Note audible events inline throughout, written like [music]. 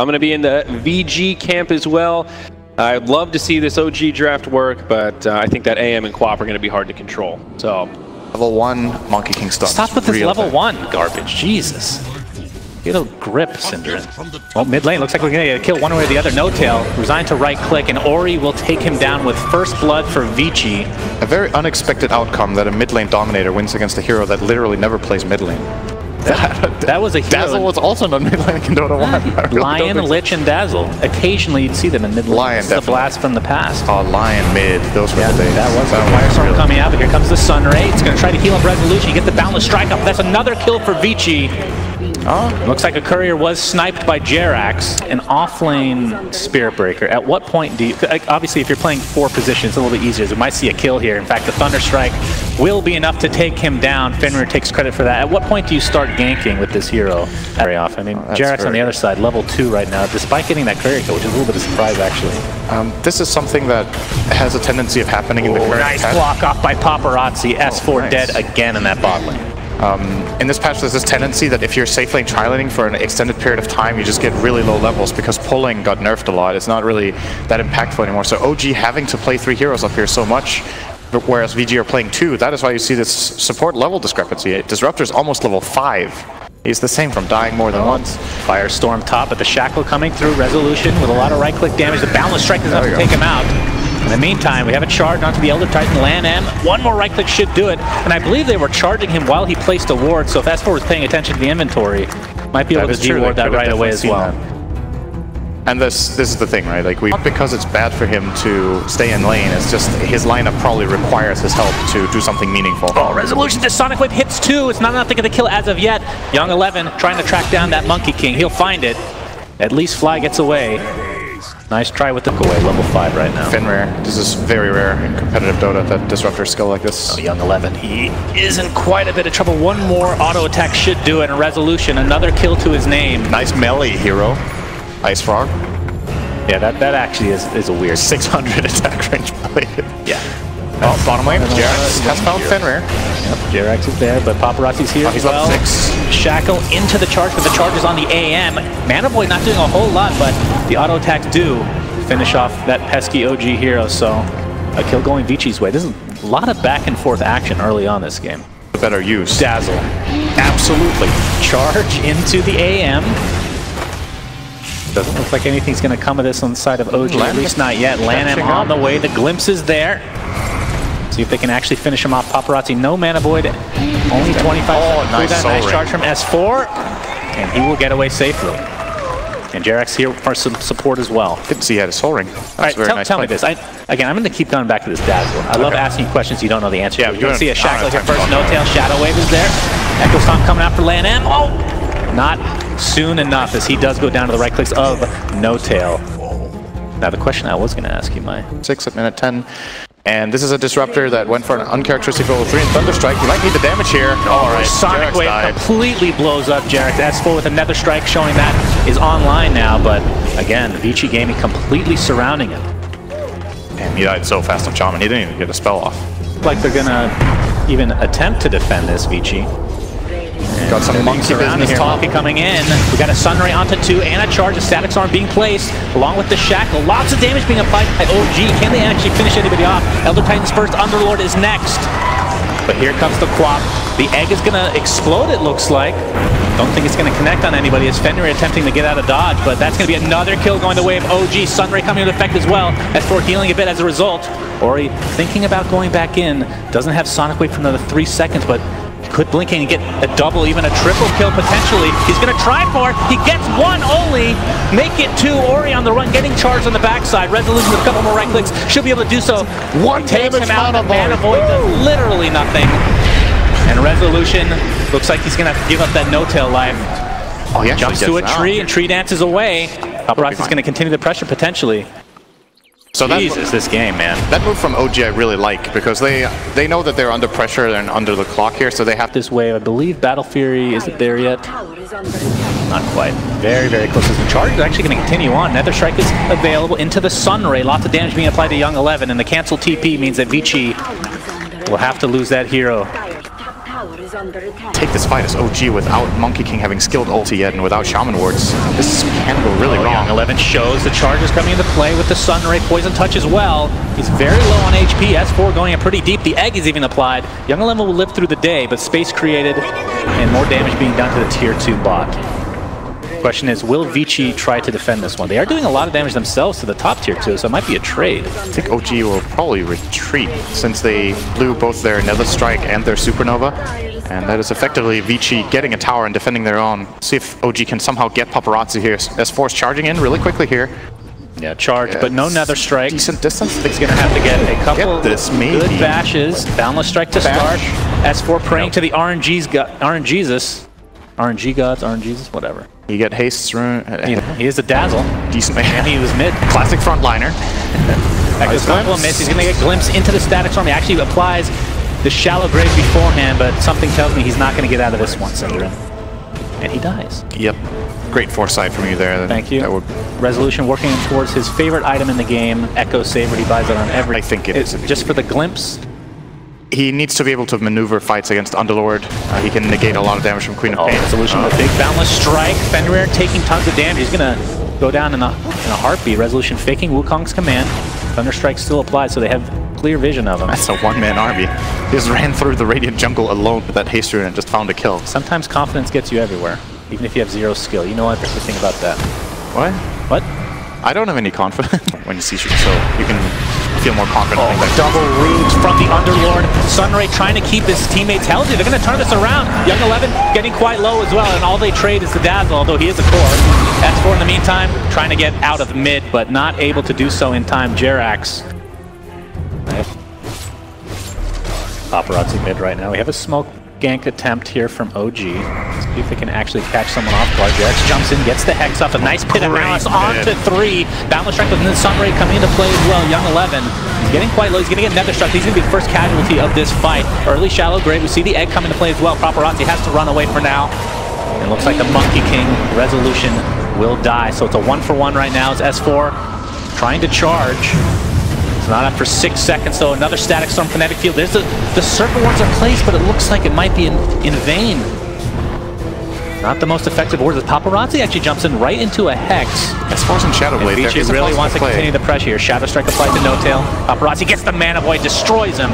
I'm going to be in the VG camp as well. I'd love to see this OG draft work, but uh, I think that AM and Quap are going to be hard to control. So Level 1 Monkey King stun. Stop with this level 1 garbage. Jesus. Get a grip, Synderen. Well, mid lane, looks like we're going to kill one way or the other. No tail, resigned to right click, and Ori will take him down with first blood for Vici. A very unexpected outcome that a mid lane dominator wins against a hero that literally never plays mid lane. That, that was a hero. Dazzle was also not mid lane in Dota 1. Really Lion, Lich, and Dazzle. Occasionally you'd see them in mid lane. Lion, a blast from the past. Oh, Lion mid. Those were Yeah, the days. that was That Firestorm really- coming out, but here comes the Sunray. It's going to try to heal up Resolution. You get the boundless strike up. That's another kill for Vici. Oh, Looks like a courier was sniped by Jerax, an offlane Spirit Breaker. At what point do you... like, Obviously, if you're playing four positions, it's a little bit easier. We might see a kill here. In fact, the Thunder Strike will be enough to take him down. Fenrir takes credit for that. At what point do you start ganking with this hero? Very often. I mean, that's Jerax on the other side, level two right now, despite getting that courier kill, which is a little bit of a surprise, actually. um, this is something that has a tendency of happening in the current Nice block off by Paparazi. S4 nice. dead again in that bot lane. Um, in this patch, there's this tendency that if you're safe lane trilaning for an extended period of time, you just get really low levels because pulling got nerfed a lot. It's not really that impactful anymore. So OG having to play three heroes up here so much, whereas VG are playing two, that is why you see this support level discrepancy. Disruptor's almost level five. He's the same from dying more than oh. once. Firestorm top, but the Shackle coming through. Resolution with a lot of right-click damage. The Boundless Strike is enough to we take him out. In the meantime, we have a charge onto the Elder Titan LaNm. One more right-click should do it. And I believe they were charging him while he placed a ward, so if S4 was paying attention to the inventory, might be able That to is de-ward that right away as well. that. And this this is the thing, right? Like we not because it's bad for him to stay in lane. It's just his lineup probably requires his help to do something meaningful. Oh, Resolution to Sonic Wave hits two. It's not enough to get the kill as of yet. Young 11 trying to track down that Monkey King. He'll find it. At least Fly gets away. Nice try with the away, level 5 right now. Fenrir. This is very rare in competitive Dota that disruptor skill like this. Oh, Young 11, he is in quite a bit of trouble. One more auto attack should do it. And Resolution, another kill to his name. Nice melee hero. Ice Frog. Yeah, that, that actually is, is a weird. 600 [laughs] attack range played. Yeah. Oh, bottom lane. Jerax has found Fenrir. Yep, Jerax is there, but Paparazi's here Oh, he's well. six. Shackle into the charge, but the charge is on the AM. Mana Void not doing a whole lot, but the auto attacks do finish off that pesky OG hero. So a kill going Vici's way. This is a lot of back and forth action early on this game. The Better use. Dazzle. Absolutely. Charge into the AM. Doesn't look like anything's going to come of this on the side of OG, at least not yet. LaNm on the way. The glimpse is there. See if they can actually finish him off. Paparazi, no mana void. Only 25 Oh, nice That nice charge from S4. And he will get away safely. And Jerax's here for some support as well. Didn't see he had a soul ring. That's All right, very tell, nice tell me this. I, again, I'm going to keep going back to this Dazzle. I love asking you questions you don't know the answer Yeah, to. we You want to see a Shackle here first. no-tail. Shadow Wave is there. Echo Stomp coming out for LaNm. Oh! Not soon enough as he does go down to the right clicks of No Tail. Now, the question I was going to ask you, my... Six at minute 10. And this is a disruptor that went for an uncharacteristic level 3 in Thunderstrike. You might need the damage here. All oh, right, Sonic Jerax Wave died. completely blows up Jerax. That's 4 with another strike showing that is online now, but again, Vici Gaming completely surrounding him. Damn, he died so fast on Shaman. He didn't even get a spell off. Like they're gonna even attempt to defend this Vici. Got some monkey business here, coming in. We got a Sunray onto two and a charge. A Static Arm being placed along with the Shackle. Lots of damage being applied by OG. Can they actually finish anybody off? Elder Titan's first Underlord is next. But here comes the Quap. The egg is gonna explode, it looks like. Don't think it's gonna connect on anybody as Fenrir attempting to get out of dodge, but that's gonna be another kill going the way of OG. Sunray coming into effect as well. S4 healing a bit as a result. Ori thinking about going back in. Doesn't have Sonic Wave for another three seconds, but could blink in and get a double, even a triple kill potentially. He's going to try for it. He gets one only. Make it two. Ori on the run, getting charged on the backside. Resolution with a couple more right clicks. Should be able to do so. One Takes him out. The Mana Void. Does literally nothing. And Resolution looks like he's going to have to give up that no-tail life. Oh, he Jumps to a it out. tree and tree dances away. Paparazi's is going to continue the pressure potentially. So that, this game, man. that move from OG I really like because they they know that they're under pressure and under the clock here, so they have. This way. I believe Battle Fury, is it there yet? Not quite. Very, very close. To the charge is actually going to continue on. Nether Strike is available into the Sun Ray. Lots of damage being applied to Young 11, and the cancel TP means that Vici will have to lose that hero. Is under attack. take this fight as OG without Monkey King having skilled ulti yet and without Shaman Wards. This can go really Oh, wrong. Young 11 shows the charges coming into play with the Sunray Poison Touch as well. He's very low on HP. S4 going in pretty deep. The egg is even applied. Young 11 will live through the day, but space created and more damage being done to the tier 2 bot. Question is, will Vici try to defend this one? They are doing a lot of damage themselves to the top tier 2, so it might be a trade. I think OG will probably retreat since they blew both their Nether Strike and their Supernova. And that is effectively Vici getting a tower and defending their own. See if OG can somehow get Paparazi here. S4's charging in really quickly here. Yeah, charge, but no Nether Strike. Decent distance. He's going to have to get a couple Get this, maybe. good bashes. Boundless Strike to Bash. start. S4 praying Nope. to the RNG's go- RNGesus. RNG gods, RNGesus, whatever. You get haste through. Uh, he, uh, he is a dazzle. Decent And he was mid. Classic frontliner. Echo's couple of miss. He's going to get glimpse into the static storm. He actually applies the shallow grave beforehand, but something tells me he's not going to get out of this one, Synderen. And he dies. Yep. Great foresight from you there. Thank you. That would Resolution working towards his favorite item in the game, Echo Saber. He buys it on every. I think it is. just for the glimpse. he needs to be able to maneuver fights against Underlord. Uh, he can negate a lot of damage from Queen of Oh, Pain. Resolution with a big boundless strike. Fenrir taking tons of damage. He's gonna go down in a in a heartbeat. Resolution faking Wukong's command. Thunder strike still applied, so they have clear vision of him. That's a one-man army. He just ran through the Radiant jungle alone with that haste rune and just found a kill. Sometimes confidence gets you everywhere, even if you have zero skill. You know what? There's the thing about that. What? What? I don't have any confidence [laughs] when you see shit, so you can feel more confident. Oh, that. Double roots from the Underlord. Sunray trying to keep his teammates healthy. They're going to turn this around. Young 11 getting quite low as well, and all they trade is the Dazzle, although he is a core. S4 in the meantime trying to get out of mid, but not able to do so in time. Jerax. Paparazi mid right now. We have a smoke gank attempt here from OG. Let's see if they can actually catch someone off guard. Jerax jumps in, gets the Hex off, a nice Pit of Malice on to three. Boundless Strike with the Sunray coming into play as well. Young 11. He's getting quite low. He's going to get Nether Struck. He's going to be the first casualty of this fight. Early Shallow Grave. We see the egg come into play as well. Paparazi has to run away for now. It looks like the Monkey King resolution will die. So it's a one for one right now. It's S4 trying to charge. Not up for six seconds, though. Another Static Storm Kinetic Field. There's the, the Serpent Wards are placed, but it looks like it might be in, in vain. Not the most effective ward. The Paparazi actually jumps in right into a Hex. S4's in Shadow Blade. And Vici really wants to play. continue the pressure here. Shadow Strike applied to No Tail. Paparazi gets the Mana Void, destroys him.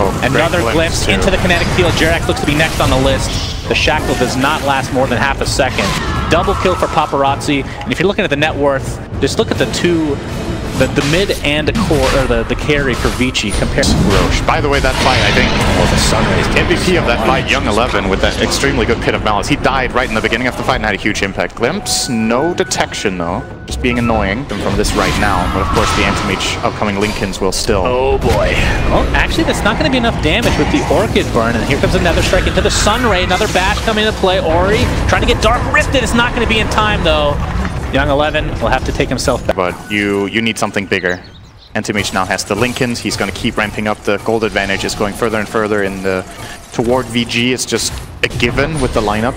Oh, Another glimpse, glimpse too. into the kinetic field. Jerax looks to be next on the list. The Shackle does not last more than half a second. Double kill for Paparazi. And if you're looking at the net worth, just look at the two, the, the mid and the core, or the, the carry for Vici compared to Roche. By the way, that fight, I think, oh, the. MVP of that fight, Young 11, with that extremely good Pit of Malice. He died right in the beginning of the fight and had a huge impact. Glimpse, no detection though. Just being annoying from this right now. But of course, the anti-mage upcoming Linken's will still. Oh boy. Well, actually, that's not going to be enough damage with the Orchid Burn. And here comes another strike into the Sunray. Another bash coming into play. Ori trying to get Dark Rifted. It's not going to be in time, though. Young 11 will have to take himself back. But you you need something bigger. Anti-mage now has the Linken's. He's going to keep ramping up the gold advantage. Is going further and further in the toward VG. It's just a given with the lineup.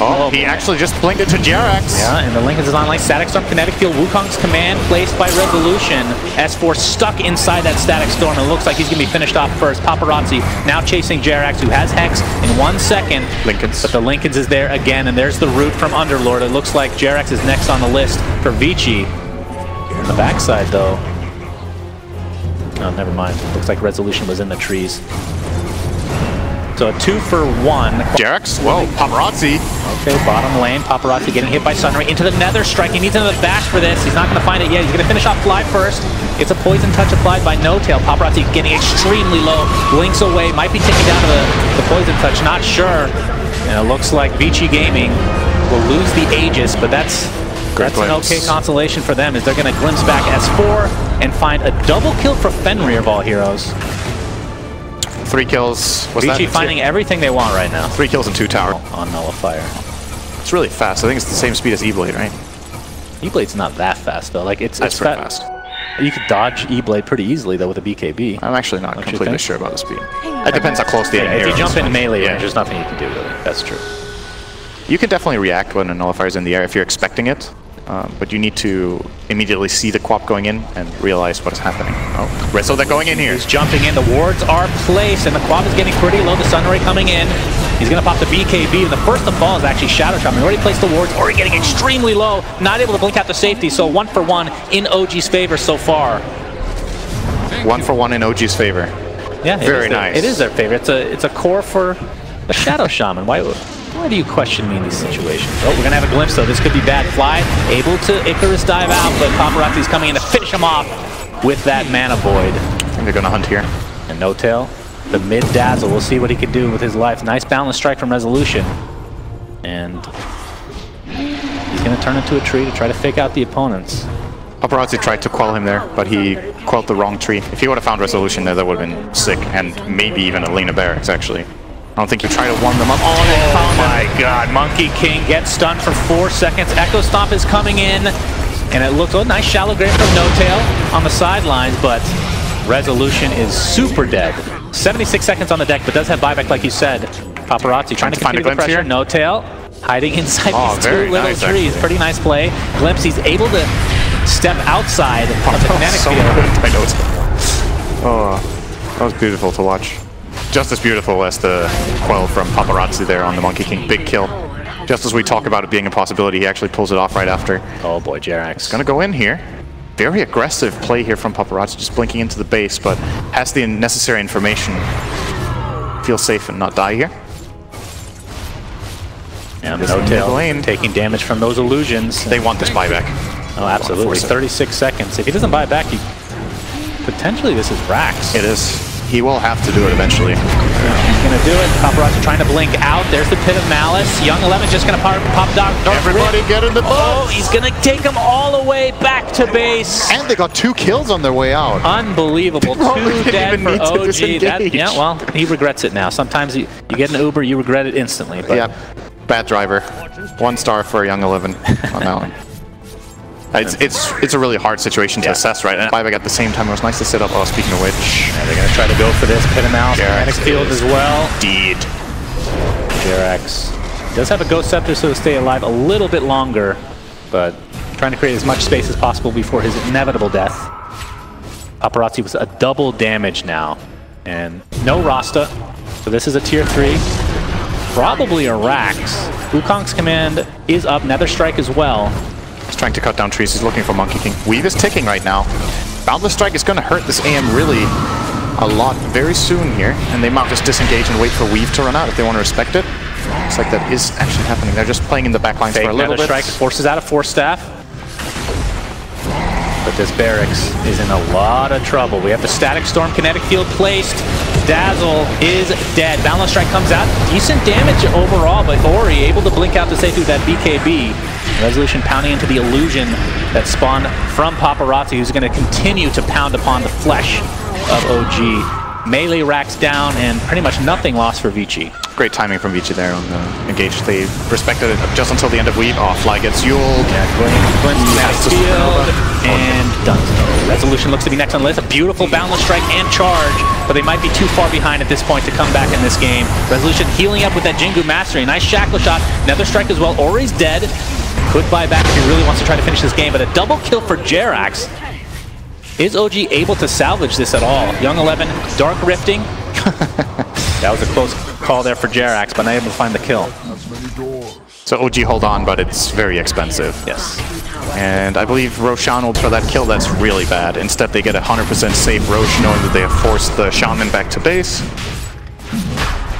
Oh, he actually just blinked it to Jerax. Yeah, and the Linken's is on like Static Storm Kinetic Field. Wukong's command placed by Resolution. S4 stuck inside that Static Storm. and It looks like he's going to be finished off first. Paparazi now chasing Jerax, who has Hex in one second. Linken's. But the Linken's is there again, and there's the root from Underlord. It looks like Jerax is next on the list for Vici. On the backside, though. Oh, never mind. Looks like Resolution was in the trees. So a uh, two for one. Jerax, whoa, paparazi. Okay, bottom lane. Paparazi getting hit by Sunray into the Nether Strike. He needs another bash for this. He's not going to find it yet. He's going to finish off Fly first. It's a poison touch applied by No Tail. Paparazi getting extremely low. Blinks away. Might be taking down the, the poison touch. Not sure. And it looks like Vici Gaming will lose the Aegis, but that's that's an okay consolation for them is they're going to glimpse back S4 and find a double kill for Fenrir of all heroes. Three kills. Was Vici that finding everything they want right now three kills and two tower? Oh, on Nullifier. It's really fast. I think it's the same speed as E-Blade, right? E-Blade's not that fast though. Like it's That's it's pretty fa- fast. You could dodge E-Blade pretty easily though with a BKB. I'm actually not Don't completely sure about the speed. It depends how close the Yeah, enemy if you jump into melee Yeah. range, there's nothing you can do really. That's true. You can definitely react when a nullifier is in the air if you're expecting it. Um, but you need to immediately see the quap going in and realize what is happening. Oh, so they're going in here. He's jumping in. The wards are placed, and the quap is getting pretty low. The Sunray coming in. He's going to pop the BKB. And the first to fall is actually Shadow Shaman. He already placed the wards, already getting extremely low. Not able to blink out the safety, so one for one in OG's favor so far. One for one in OG's favor. Yeah, it Very is their- nice. It is their favorite. It's a it's a core for the Shadow Shaman. Why why do you question me in these situations? Oh, we're gonna have a glimpse though. This could be bad. Fly able to Icarus dive out, but Paparazi's coming in to finish him off with that mana void. I think they're going to hunt here. And No Tail, the mid dazzle. We'll see what he can do with his life. Nice Boundless Strike from Resolution, and he's gonna turn into a tree to try to fake out the opponents. Paparazi tried to quell him there, but he quelled the wrong tree. If he would have found resolution there, that would have been sick, and maybe even a Lena Barracks, actually. I don't think he tried to warm them up. Oh, they oh found him. my god, Monkey King gets stunned for four seconds. Echo Stomp is coming in, and it looks, oh, nice shallow grave from No Tail on the sidelines, but Resolution is super dead. 76 seconds on the deck, but does have buyback, like you said. Paparazi trying to to find a glimpse pressure. here? No Tail hiding inside Oh, these two little nice, trees. actually. Pretty nice play. Glimpse, he's able to step outside of the [laughs] oh, kinetic so field. good. I know it's- Oh, that was beautiful to watch. Just as beautiful as the quell from Paparazi there on the Monkey King. Big kill. Just as we talk about it being a possibility, he actually pulls it off right after. Oh boy, Jerax. Gonna go in here. Very aggressive play here from Paparazi, just blinking into the base, but has the necessary information. Feel safe and not die here. And No Tail lane. taking damage from those illusions. They want this buyback. Oh, absolutely. force 36 seconds. If he doesn't buy back, he potentially this is Rax. It is. He will have to do it eventually. He's gonna do it. Paparazi trying to blink out. There's the pit of malice. Young Eleven just gonna pop, pop dark, dark Everybody get in the Oh, boat! he's gonna take them all the way back to base. And they got two kills on their way out. Unbelievable. [laughs] Two dead for OG. That, yeah, well, he regrets it now. Sometimes you, you get an Uber, you regret it instantly. But Yep. Bad driver. One star for Young Eleven on that one. [laughs] It's, it's it's a really hard situation to Yeah. assess, right? And buyback at the same time. It was nice to sit up. Oh, speaking of which, Yeah, they're gonna try to go for this pit him out. Kinetic field as well. deed. Jerax does have a Ghost Scepter, so to stay alive a little bit longer, but trying to create as much space as possible before his inevitable death. Paparazi was a double damage now, and no Rasta, so this is a tier 3. Probably a Rax. Wukong's command is up, Nether Strike as well. He's trying to cut down trees. He's looking for Monkey King. Weave is ticking right now. Boundless Strike is going to hurt this AM really a lot very soon here, and they might just disengage and wait for Weave to run out if they want to respect it. Looks like that is actually happening. They're just playing in the back lines Fake for a little Nether bit. Strike forces out a Force Staff. But this Barracks is in a lot of trouble. We have the Static Storm Kinetic Field placed. Dazzle is dead. Boundless Strike comes out. Decent damage overall, but Ori able to blink out to safety with that BKB. Resolution pounding into the illusion that spawned from Paparazi, who's going to continue to pound upon the flesh of OG. Melee racks down, and pretty much nothing lost for Vici. Great timing from Vici there on the engage. They respected it just until the end of Weave. Oh, Fly gets Yuled. Yeah, Glenn's Master field, and done. Resolution looks to be next on the list. A beautiful boundless strike and charge, but they might be too far behind at this point to come back in this game. Resolution healing up with that Jingu Mastery. Nice shackle shot. Another strike as well. Ori's dead. Could buy back if he really wants to try to finish this game, but a double kill for Jerax. Is OG able to salvage this at all? Young 11, Dark Rifting. [laughs] that was a close call there for Jerax, but not able to find the kill. So OG hold on, but it's very expensive. Yes. And I believe Roshan will for that kill. That's really bad. Instead, they get a 100% safe Rosh, knowing that they have forced the Shaman back to base.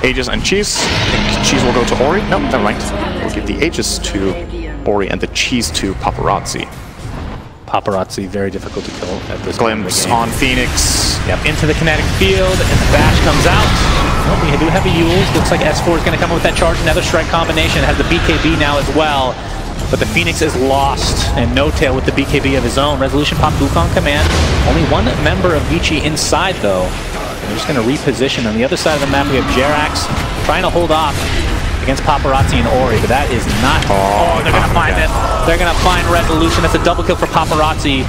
Aegis and Cheese. I think Cheese will go to Ori. No, never mind. We'll give the Aegis to Ori and the Cheese to Paparazi. Paparazi, very difficult to kill at this point Glimpse on Phoenix. Yep, into the kinetic field, and the bash comes out. Oh, we do have a Yules. Looks like S4 is going to come up with that charge. Another strike combination. It has the BKB now as well. But the Phoenix is lost, and No Tail with the BKB of his own. Resolution pop Wukong command. Only one member of Vici inside, though. They're just going to reposition. On the other side of the map, we have Jerax trying to hold off against Paparazi and Ori, but that is not... Oh, oh they're going to find it. They're going to find Resolution. That's a double kill for Paparazi.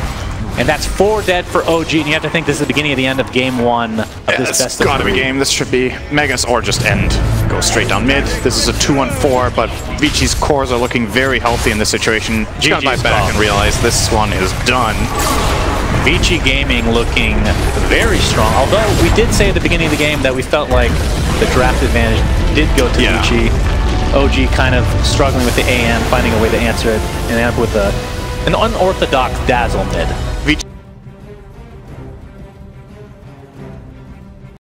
And that's four dead for OG, and you have to think this is the beginning of the end of game one of Yeah, this it's best of gotta be three. game. This should be Megas or just end. Go straight down mid. This is a 2-1-4, but Vici's cores are looking very healthy in this situation. Just got my GG's back and realize this one is done. Vici Gaming looking very strong. Although we did say at the beginning of the game that we felt like the draft advantage did go to Yeah. Vici. OG kind of struggling with the AM, finding a way to answer it, and end up with a, an unorthodox dazzle mid.